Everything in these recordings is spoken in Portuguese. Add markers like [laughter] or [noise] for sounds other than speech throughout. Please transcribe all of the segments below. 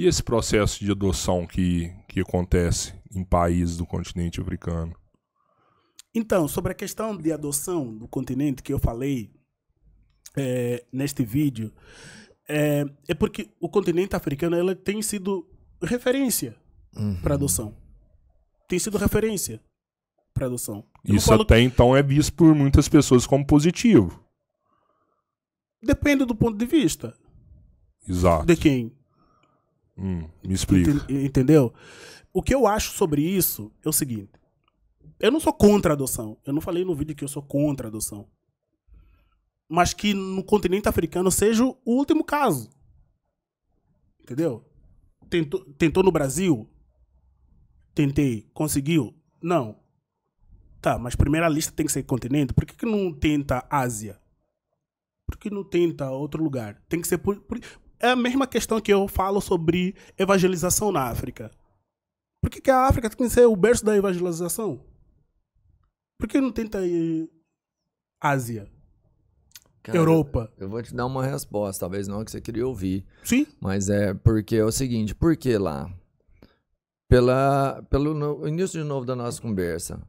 E esse processo de adoção que, que acontece em países do continente africano? Então, sobre a questão de adoção do continente que eu falei é, neste vídeo, é, é, porque o continente africano ela tem sido referência uhum. para adoção. Tem sido referência para adoção. Eu Isso até que... então é visto por muitas pessoas como positivo. Depende do ponto de vista. Exato. De quem? Hum, me explica. Entendeu? O que eu acho sobre isso é o seguinte. Eu não sou contra a adoção. Eu não falei no vídeo que eu sou contra a adoção. Mas que no continente africano seja o último caso. Entendeu? Tentou, tentou no Brasil? Tentei. Conseguiu? Não. Tá, mas primeira lista tem que ser continente. Por que, que não tenta Ásia? Por que não tenta outro lugar? Tem que ser por, por, é a mesma questão que eu falo sobre evangelização na África. Por que, que a África tem que ser o berço da evangelização? Por que não tenta ir Ásia? Cara, Europa. Eu vou te dar uma resposta, talvez não que você queria ouvir. Sim. Mas é porque é o seguinte, por que lá? Pela, pelo no, início de novo da nossa conversa,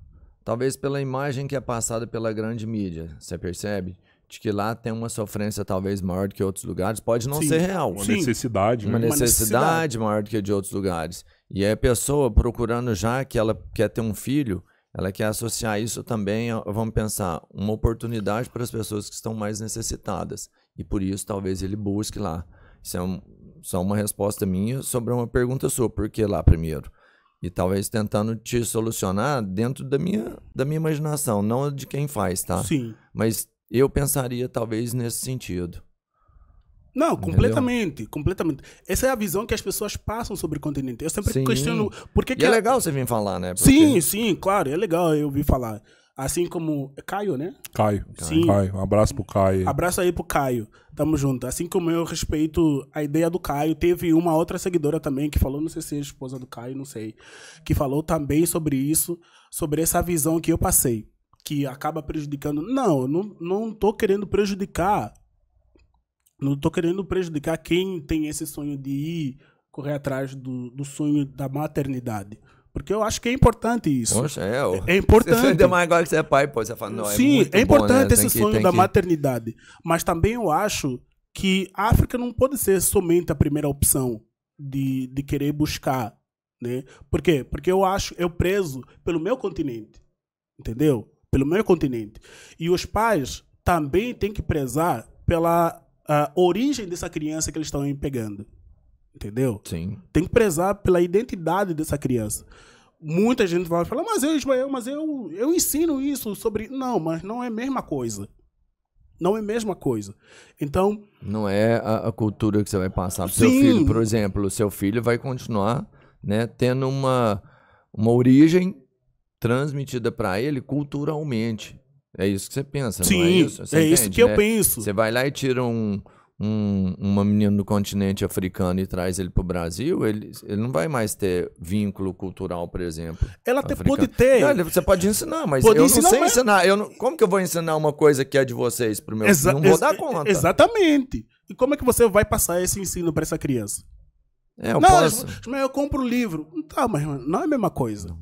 talvez pela imagem que é passada pela grande mídia, você percebe? De que lá tem uma sofrência talvez maior do que outros lugares, pode não Sim. ser real. Uma Sim. necessidade. Uma, né? uma necessidade maior do que de outros lugares. E é a pessoa procurando já que ela quer ter um filho, ela quer associar isso também, a, vamos pensar, uma oportunidade para as pessoas que estão mais necessitadas. E por isso talvez ele busque lá. Isso é um, só uma resposta minha sobre uma pergunta sua, por que lá primeiro? E talvez tentando te solucionar dentro da minha, da minha imaginação, não de quem faz, tá? Sim. Mas eu pensaria talvez nesse sentido. Não, completamente, Entendeu? completamente. Essa é a visão que as pessoas passam sobre o continente. Eu sempre sim. questiono por que, e que é a... legal você vir falar, né? Porque... Sim, sim, claro, é legal eu vir falar. Assim como é Caio, né? Caio. Sim. Caio. Um abraço pro Caio. Abraço aí pro Caio. Tamo junto. Assim como eu respeito a ideia do Caio, teve uma outra seguidora também que falou, não sei se é a esposa do Caio, não sei, que falou também sobre isso, sobre essa visão que eu passei que acaba prejudicando. Não, não, não tô querendo prejudicar. Não tô querendo prejudicar quem tem esse sonho de ir correr atrás do, do sonho da maternidade. Porque eu acho que é importante isso. Poxa, é, é importante. Ainda mais agora que você é pai, pô, você fala, não, é Sim, é importante bom, né? esse que, sonho da que... maternidade. Mas também eu acho que a África não pode ser somente a primeira opção de, de querer buscar. Né? Por quê? Porque eu acho, eu preso pelo meu continente. Entendeu? Pelo meio continente. E os pais também têm que prezar pela origem dessa criança que eles estão pegando. Entendeu? Sim. Tem que prezar pela identidade dessa criança. Muita gente vai falar, mas eu, Ismael, mas eu, eu ensino isso sobre. Não, mas não é a mesma coisa. Não é a mesma coisa. Então. Não é a, a cultura que você vai passar para seu filho. Por exemplo, o seu filho vai continuar né, tendo uma, uma origem transmitida para ele culturalmente. É isso que você pensa, Sim, não é isso? Você é entende, isso que né? eu penso. Você vai lá e tira um, um, uma menina do continente africano e traz ele para o Brasil, ele, ele não vai mais ter vínculo cultural, por exemplo. Ela até pode ter. Não, você pode ensinar, mas pode eu ensinar, não sei mas... ensinar. Eu não, como que eu vou ensinar uma coisa que é de vocês para o meu Exa filho? Não vou dar conta. Exatamente. E como é que você vai passar esse ensino para essa criança? É, eu não, posso. Mas eu compro o livro. Tá, mas não é a mesma coisa.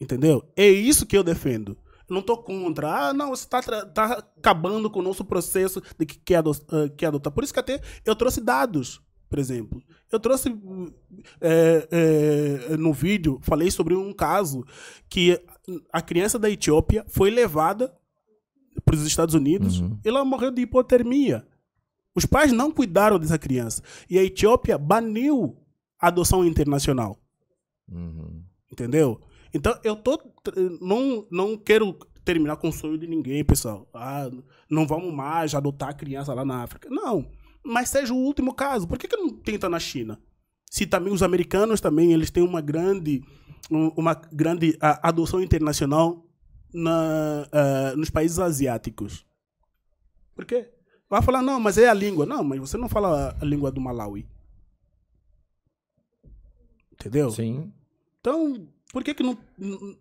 Entendeu? É isso que eu defendo. Eu não estou contra. Ah, não, você está tá acabando com o nosso processo de que quer, uh, quer adotar. Por isso que até eu trouxe dados, por exemplo. Eu trouxe é, é, no vídeo, falei sobre um caso que a criança da Etiópia foi levada para os Estados Unidos uhum. e ela morreu de hipotermia. Os pais não cuidaram dessa criança. E a Etiópia baniu a adoção internacional. Uhum. Entendeu? Então, eu tô. Não, não quero terminar com o sonho de ninguém, pessoal. Ah, não vamos mais adotar criança lá na África. Não. Mas seja o último caso. Por que, que não tenta na China? Se também os americanos também eles têm uma grande, uma grande adoção internacional na, uh, nos países asiáticos. Por quê? Vai falar, não, mas é a língua. Não, mas você não fala a língua do Malawi. Entendeu? Sim. Então, por que, que não,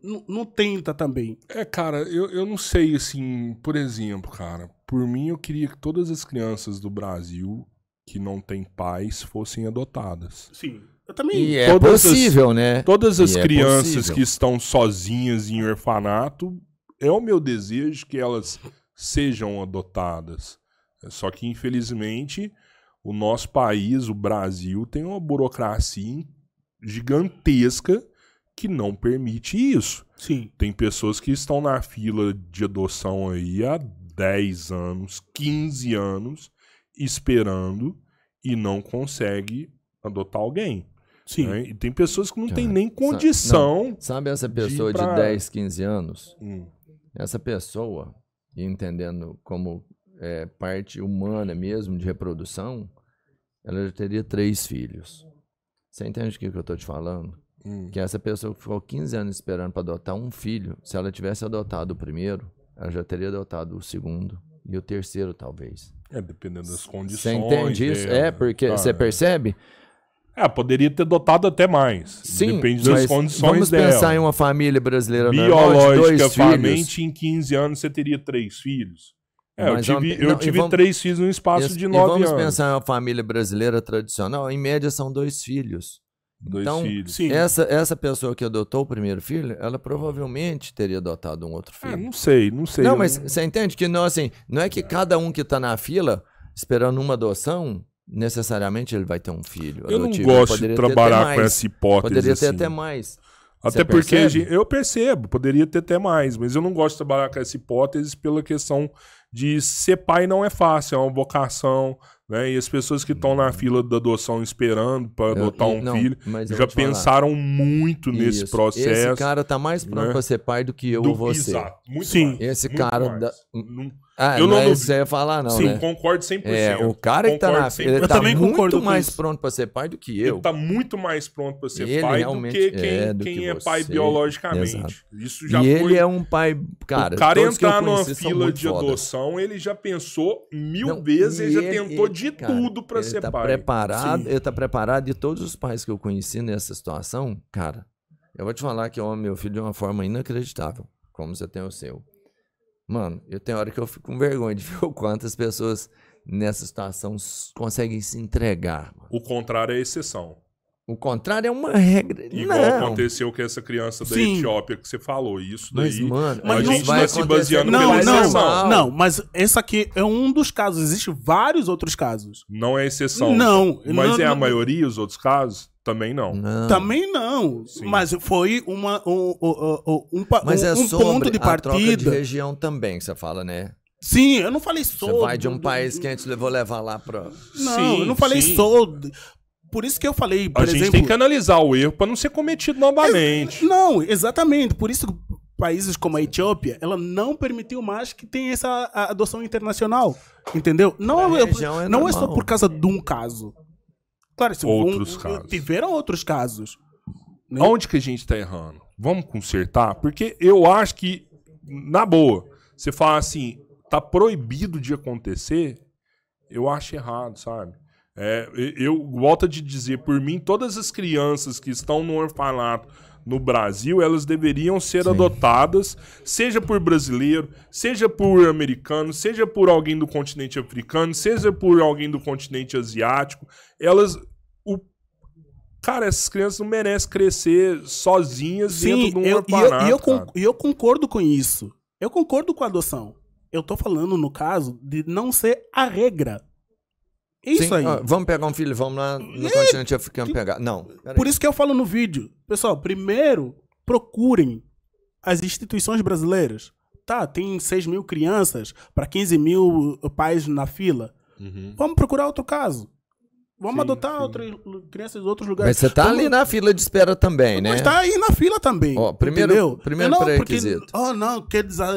não, não tenta também? É, cara, eu, eu não sei, assim, por exemplo, cara, por mim eu queria que todas as crianças do Brasil que não têm pais fossem adotadas. Sim. Eu também. E é Todas as- possível, né? Todas as E é crianças possível. que estão sozinhas em orfanato, é o meu desejo que elas sejam adotadas. Só que, infelizmente, o nosso país, o Brasil, tem uma burocracia gigantesca que não permite isso. Sim. Tem pessoas que estão na fila de adoção aí há 10 anos, 15 anos, esperando e não consegue adotar alguém. Sim. né? E tem pessoas que não têm Cara, nem sa- condição. Sabe essa pessoa de, pra- 10, 15 anos? Hum, Essa pessoa, entendendo como é, parte humana mesmo de reprodução, ela já teria três filhos. Você entende o que, que eu tô te falando? Hum. Que essa pessoa que ficou 15 anos esperando para adotar um filho, se ela tivesse adotado o primeiro, ela já teria adotado o segundo e o terceiro, talvez. É, dependendo das condições. Você entende isso? dela. É, porque Ah, você percebe? É, poderia ter adotado até mais. Sim, Depende das mas condições vamos dela. pensar em uma família brasileira Biologicamente, em 15 anos você teria três filhos. É, eu Mas tive, vamos- eu não, e tive vamos- três filhos num espaço Isso- de e 9 vamos anos. pensar em uma família brasileira tradicional, em média são dois filhos. Dois então, filhos. Sim. Essa, essa pessoa que adotou o primeiro filho, ela provavelmente teria adotado um outro filho. Ah, não sei, não sei. não, mas você entende que não, assim, não é que cada um que tá na fila esperando uma adoção, necessariamente ele vai ter um filho. Eu não adotivo. Ele gosto de trabalhar com essa hipótese. Poderia ter assim. até mais. Até Você porque percebe? eu percebo, poderia ter até mais, mas eu não gosto de trabalhar com essa hipótese pela questão de ser pai não é fácil, é uma vocação, né? E as pessoas que estão na fila da adoção esperando para adotar um não, filho já pensaram muito nesse Isso. processo. Esse cara tá mais pronto né? pra ser pai do que eu do ou você. Exato, muito Sim. mais, Esse muito cara mais. da- Não- Ah, Eu não, não é isso que ia falar, não, Sim, né? concordo 100%. É, o cara que tá na fila, ele 100%. tá também muito mais pronto pra ser pai do que Ele eu. tá muito mais pronto para ser Ele pai do que quem é, do quem que é pai biologicamente. Exato. Isso já e foi ele é um pai, cara, o cara eu entrar numa fila de fodas. adoção, ele já pensou mil Não, vezes, e ele já tentou ele- de cara, tudo pra ele ser tá pai. Preparado, Sim. ele tá preparado e todos os pais que eu conheci nessa situação, cara, eu vou te falar que eu amo meu filho de uma forma inacreditável, como você tem o seu. Mano, eu tenho hora que eu fico com vergonha de [laughs] ver o quanto as pessoas nessa situação conseguem se entregar. mano. O contrário é exceção. O contrário é uma regra. Igual não. aconteceu com essa criança da Sim. Etiópia que você falou. Isso Mas, daí. mano, Mas a não- gente vai tá se baseando no Não, pela não, exceção. não, mas esse aqui é um dos casos. Existem vários outros casos. Não é exceção. Não, Mas não- é a não- maioria, os outros casos? Também não. Não. Também não. Sim. Mas foi uma, um, um, um, um, Mas um- é um ponto de a troca de partida. região também que você fala, né? Sim, eu não falei Você só. vai de um do- país que a gente levou levar lá pra... Não, Sim, eu não falei sim. só. Por isso que eu falei, por A gente exemplo. tem que analisar o erro pra não ser cometido novamente. Não, exatamente. Por isso que países como a Etiópia, ela não permitiu mais que tenha essa a- adoção internacional. Entendeu? Não, é, é não é só por causa de um caso. Claro, se Outros um- casos. tiveram outros casos. né? Onde que a gente tá errando? Vamos consertar? Porque eu acho que, na boa, você fala assim, tá proibido de acontecer, eu acho errado, sabe? É, eu volto a te dizer, por mim, todas as crianças que estão no orfanato no Brasil, elas deveriam ser Sim. adotadas, seja por brasileiro, seja por americano, seja por alguém do continente africano, seja por alguém do continente asiático. Elas. O, cara, essas crianças não merecem crescer sozinhas Sim, dentro de um eu, e eu, orfanato. e eu, con- cara. e eu concordo com isso. Eu concordo com a adoção. Eu tô falando, no caso, de não ser a regra. Isso Sim, aí. ó, vamos pegar um filho, vamos lá no É, continente africano pegar. Não. Por isso que eu falo no vídeo. Pessoal, primeiro, procurem as instituições brasileiras. Tá, tem 6 mil crianças para 15 mil pais na fila. Uhum. Vamos procurar outro caso. Vamos Sim, adotar sim. outras crianças de outros lugares. Mas você tá Vamos- ali na fila de espera também, né? Mas tá aí na fila também. Ó, primeiro- entendeu? primeiro não, pré-requisito. Porque, oh, não, quer desa-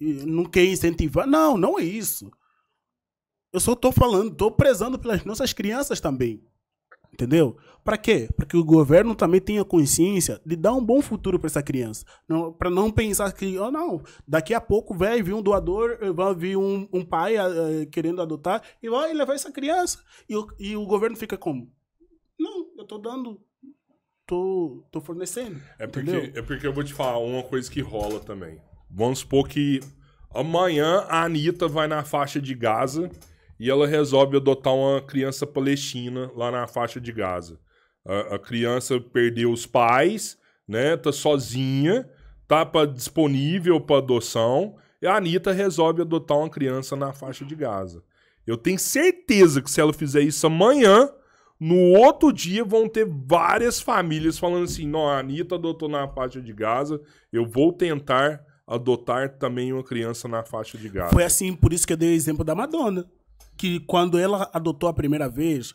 não quer incentivar. Não, não é isso. Eu só tô falando, tô prezando pelas nossas crianças também. Entendeu? Para quê? Para que o governo também tenha consciência de dar um bom futuro para essa criança. Para não pensar que, oh, não, daqui a pouco vai vir um doador, vai vir um, um pai eh, querendo adotar e vai levar essa criança. E o, e o governo fica como? Não, eu tô dando, tô, tô fornecendo. É porque, entendeu? é porque eu vou te falar uma coisa que rola também. Vamos supor que amanhã a Anitta vai na faixa de Gaza e ela resolve adotar uma criança palestina lá na faixa de Gaza. A, a criança perdeu os pais, né? Tá sozinha, tá pra, disponível para adoção, e a Anitta resolve adotar uma criança na faixa de Gaza. Eu tenho certeza que se ela fizer isso amanhã, no outro dia vão ter várias famílias falando assim: não, a Anitta adotou na faixa de Gaza, eu vou tentar adotar também uma criança na faixa de Gaza. Foi assim, por isso que eu dei o exemplo da Madonna. Que quando ela adotou a primeira vez,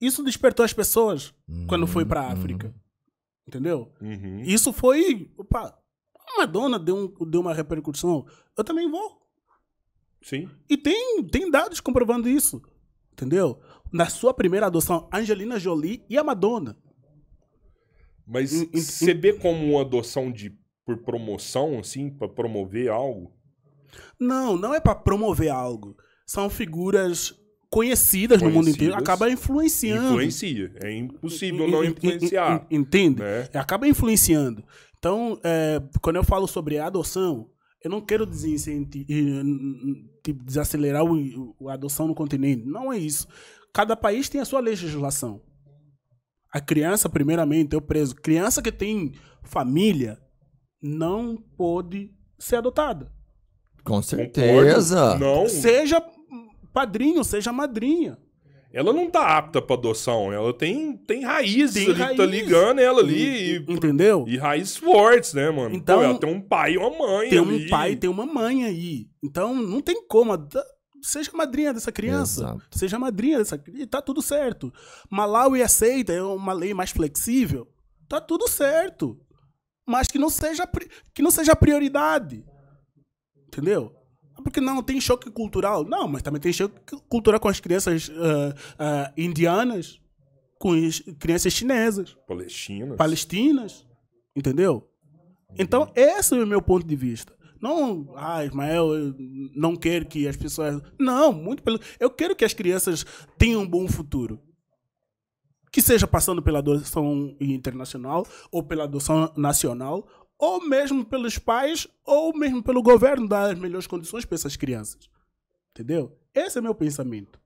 isso despertou as pessoas quando foi pra África. Entendeu? Uhum. Isso foi. Opa, a Madonna deu, um- deu uma repercussão. Eu também vou. Sim. E tem, tem dados comprovando isso. Entendeu? Na sua primeira adoção, Angelina Jolie e a Madonna. Mas você vê como uma adoção de por promoção, assim, pra promover algo? Não, não é pra promover algo. São figuras conhecidas, no mundo inteiro. Acaba influenciando. Influencia. É impossível não En- en- influenciar. en- Entende? né? Acaba influenciando. Então, é, quando eu falo sobre adoção, eu não quero tipo, desacelerar a adoção no continente. Não é isso. Cada país tem a sua legislação. A criança, primeiramente, eu preso. Criança que tem família não pode ser adotada. Com certeza. Não, Seja padrinho, seja madrinha. ela não tá apta pra adoção. Ela tem, tem raízes Tem ali tá raiz. ligando ela ali. E, Entendeu? e raízes fortes, né, mano? Então, Pô, ela tem um pai e uma mãe tem ali. um pai, tem uma mãe aí. Então não tem como. Seja madrinha dessa criança. Exato. Seja madrinha dessa criança. E tá tudo certo. Malawi aceita, é uma lei mais flexível. Tá tudo certo. Mas que não seja, que não seja prioridade. Entendeu? Ah, Porque não tem choque cultural. Não, mas também tem choque cultural com as crianças ah, ah, indianas, com as crianças chinesas Palestina. palestinas, entendeu? Então, esse é o meu ponto de vista. Não, ah, Ismael, eu não quero que as pessoas. Não, muito pelo. Eu quero que as crianças tenham um bom futuro. Que seja passando pela adoção internacional, ou pela adoção nacional, ou mesmo pelos pais, ou mesmo pelo governo dar as melhores condições para essas crianças. Entendeu? Esse é meu pensamento.